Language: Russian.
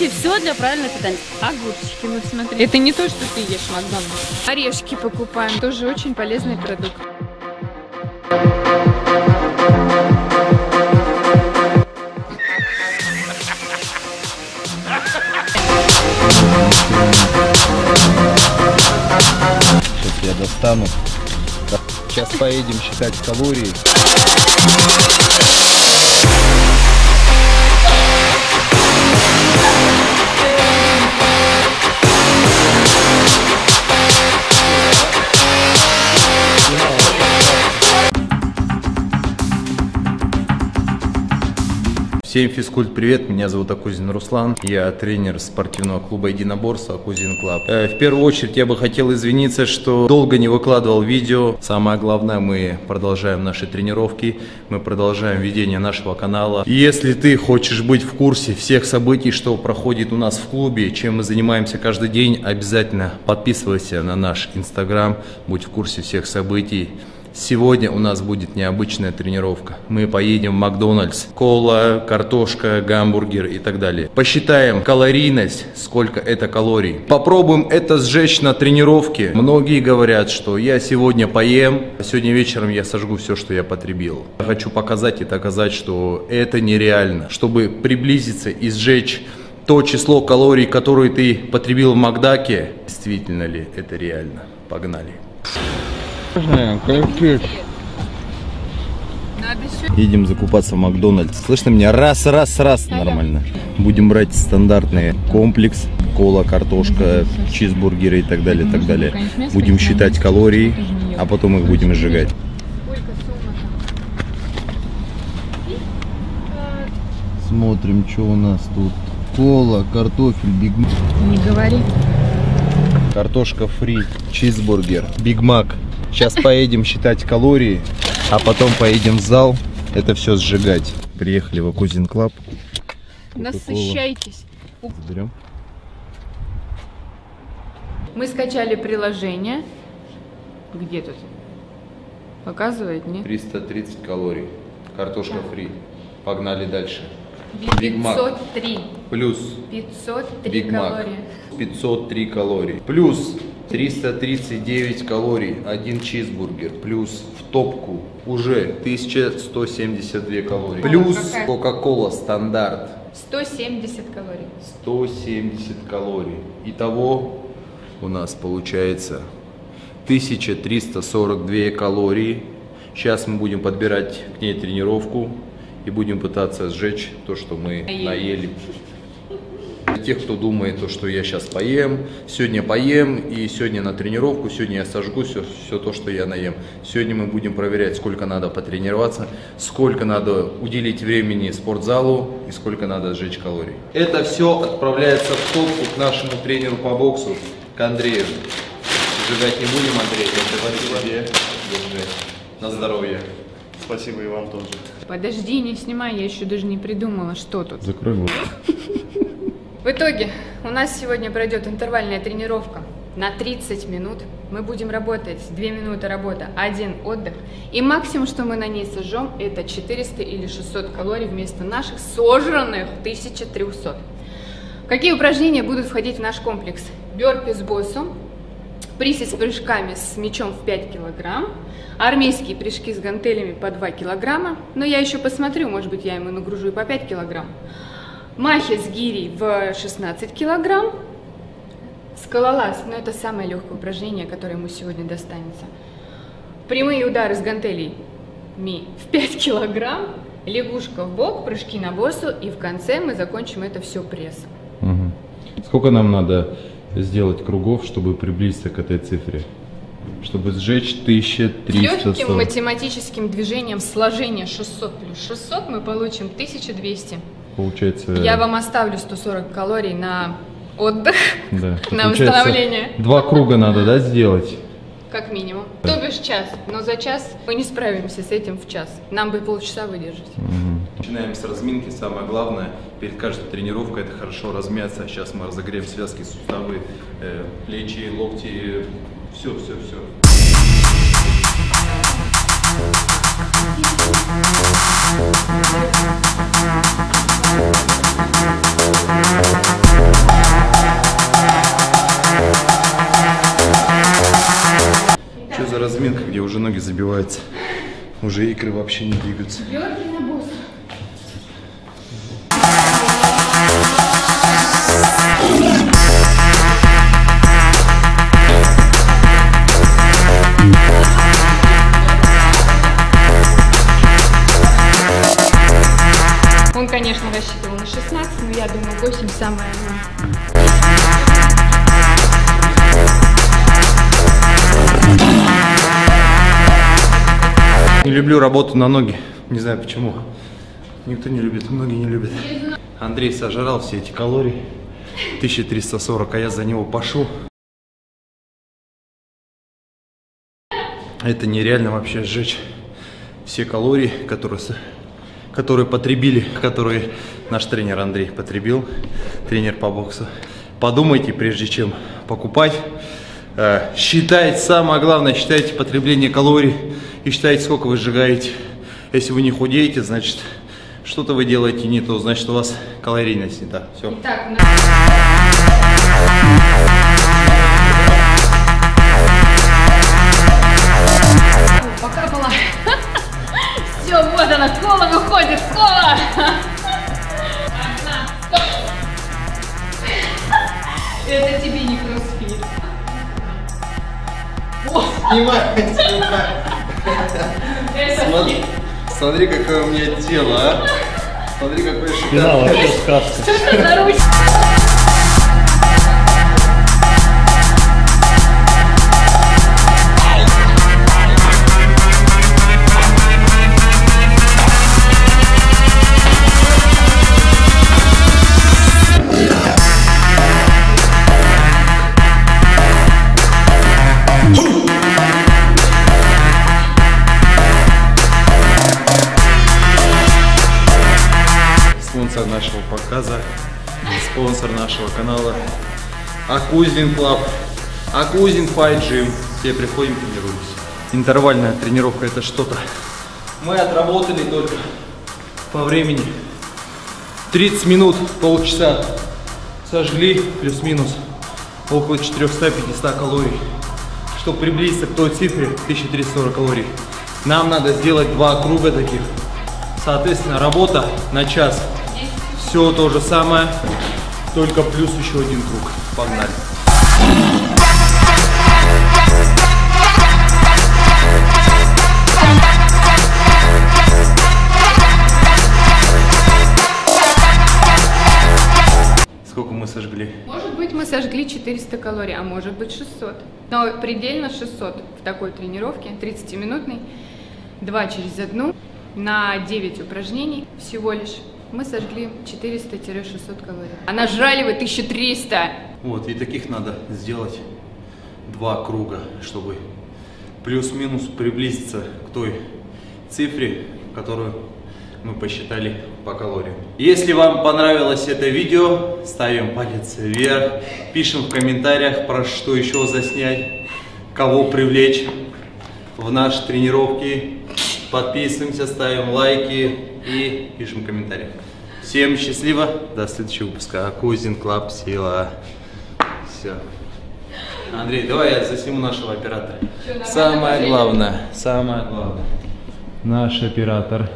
Короче, все для правильного питания. Огурчики, вот смотри. Это не то, что ты ешь в Макдональдсе. Орешки покупаем. Тоже очень полезный продукт. Сейчас я достану. Сейчас поедем считать калории. Всем физкульт привет, меня зовут Акузин Руслан, я тренер спортивного клуба единоборства Акузин Club. Э, В первую очередь я бы хотел извиниться, что долго не выкладывал видео. Самое главное, мы продолжаем наши тренировки, мы продолжаем ведение нашего канала. Если ты хочешь быть в курсе всех событий, что проходит у нас в клубе, чем мы занимаемся каждый день, обязательно подписывайся на наш инстаграм, будь в курсе всех событий. Сегодня у нас будет необычная тренировка. Мы поедем в Макдональдс. Кола, картошка, гамбургер и так далее. Посчитаем калорийность, сколько это калорий. Попробуем это сжечь на тренировке. Многие говорят, что я сегодня поем, а сегодня вечером я сожгу все, что я потребил. Я хочу показать и доказать, что это нереально. Чтобы приблизиться и сжечь то число калорий, которые ты потребил в Макдаке, действительно ли это реально? Погнали. Надо еще Едем закупаться в Макдональдс. Слышно меня? Раз, раз, раз. Нормально. Будем брать стандартный комплекс. Кола, картошка, чизбургеры и так далее, и так далее. Будем считать калории, а потом их будем сжигать. Смотрим, что у нас тут. Кола, картофель, биг не говори. Картошка фри, чизбургер, Биг Мак. Сейчас поедем считать калории, а потом поедем в зал это все сжигать. Приехали в Акузин Club. Насыщайтесь. Заберем. Мы скачали приложение. Где тут? Показывает, нет? 330 калорий. Картошка фри. Погнали дальше. Биг Мак. 503. Плюс 503 Биг калории. 503 калорий. Плюс 339 калорий. Один чизбургер. Плюс в топку уже 1172 калории. Плюс? Кока-Кола стандарт. 170 калорий. 170 калорий. Итого у нас получается 1342 калории. Сейчас мы будем подбирать к ней тренировку и будем пытаться сжечь то, что мы Наели. наели. Тех, кто думает, то, что я сейчас поем, сегодня поем и сегодня на тренировку, сегодня я сожгу все, все то, что я наем. Сегодня мы будем проверять, сколько надо потренироваться, сколько надо уделить времени спортзалу и сколько надо сжечь калорий. Это все отправляется в топку к нашему тренеру по боксу, к Андрею. Сжигать не будем, Андрей, тебе. Держи. На здоровье. Спасибо и вам тоже. Подожди, не снимай, я еще даже не придумала, что тут. Закрой глаза. В итоге у нас сегодня пройдет интервальная тренировка на 30 минут. Мы будем работать 2 минуты работа, 1 отдых. И максимум, что мы на ней сожжем, это 400 или 600 калорий вместо наших сожранных 1300. Какие упражнения будут входить в наш комплекс? Бёрпи с боссом, присед с прыжками с мячом в 5 килограмм, армейские прыжки с гантелями по 2 килограмма, но я еще посмотрю, может быть, я ему нагружу и по 5 килограмм. Махи с гирей в 16 килограмм, скалолаз, но это самое легкое упражнение, которое ему сегодня достанется. Прямые удары с гантелей ми в 5 килограмм, лягушка в бок, прыжки на боссу, и в конце мы закончим это все прессом. Мгм. Сколько нам надо сделать кругов, чтобы приблизиться к этой цифре? Чтобы сжечь Легким 1340. математическим движением сложения 600 плюс 600 мы получим 1200. Получается... Я вам оставлю 140 калорий на отдых, да. на восстановление. Два круга надо, да, сделать? как минимум. То бишь час, но за час мы не справимся с этим в час. Нам бы полчаса выдержать. Начинаем с разминки. Самое главное, перед каждой тренировкой это хорошо размяться. Сейчас мы разогреем связки, суставы, э, плечи, локти. Все, все, все. Что за разминка, где уже ноги забиваются? Уже икры вообще не двигаются. Георгий на босс. Он, конечно, рассчитывал на 16, но я думаю, 8 самое оно. Не люблю работу на ноги. Не знаю почему. Никто не любит, ноги не любят. Андрей сожрал все эти калории. 1340, а я за него пошел. Это нереально вообще сжечь все калории, которые, которые потребили, которые наш тренер Андрей потребил, тренер по боксу. Подумайте, прежде чем покупать. Э, Считайте, самое главное, считайте потребление калорий и считайте, сколько вы сжигаете. Если вы не худеете, значит, что-то вы делаете не то, значит, у вас калорийность не та. Все. Итак, Одна, стоп. Это тебе не кроссфит. Снимай, снимай. Это Смотри, смотри, какое у меня тело, а. Смотри, какое шикарное. вообще сказка. что это за руч? Спонсор нашего канала Акузин Club, Акузин Fight Gym. Все приходим, тренируемся. Интервальная тренировка это что-то. Мы отработали только по времени 30 минут, полчаса. Сожгли плюс-минус около 400-500 калорий. Чтобы приблизиться к той цифре 1340 калорий, нам надо сделать два круга таких. Соответственно, работа на час. Все то же самое, только плюс еще один круг. Погнали. Сколько мы сожгли? Может быть, мы сожгли 400 калорий, а может быть 600. Но предельно 600 в такой тренировке, 30-минутной, 2 через одну, на 9 упражнений всего лишь. Мы сожгли 400-600 калорий. А нажрали вы 1300! Вот, и таких надо сделать два круга, чтобы плюс-минус приблизиться к той цифре, которую мы посчитали по калориям. Если вам понравилось это видео, ставим палец вверх, пишем в комментариях, про что еще заснять, кого привлечь в наши тренировки. Подписываемся, ставим лайки и пишем комментарии. Всем счастливо, до следующего выпуска. Акузин Club Сила. Все. Андрей, давай я засниму нашего оператора. Нормально Самое главное, самое главное. Наш оператор.